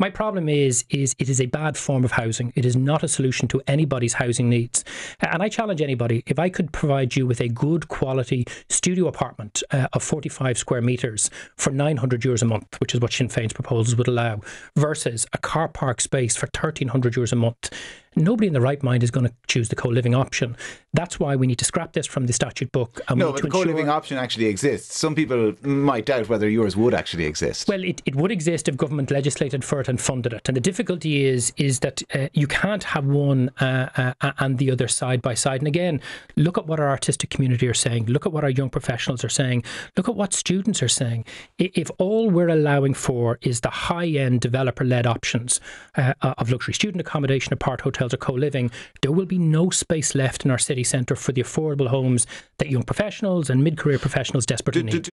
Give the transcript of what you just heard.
My problem is, is it is a bad form of housing. It is not a solution to anybody's housing needs. And I challenge anybody: if I could provide you with a good quality studio apartment uh, of 45 square meters for 900 euros a month, which is what Sinn Féin's proposals would allow, versus a car park space for 1300 euros a month, nobody in the right mind is going to choose the co-living option. That's why we need to scrap this from the statute book. And no, but the co-living option actually exists. Some people might doubt whether yours would actually exist. Well, it, it would exist if government legislated for it and funded it. And the difficulty is is that uh, you can't have one uh, uh, and the other side by side. And again, look at what our artistic community are saying. Look at what our young professionals are saying. Look at what students are saying. If all we're allowing for is the high-end developer-led options uh, of luxury student accommodation, apart hotels, or co-living, there will be no space left in our city centre for the affordable homes that young professionals and mid-career professionals desperately need.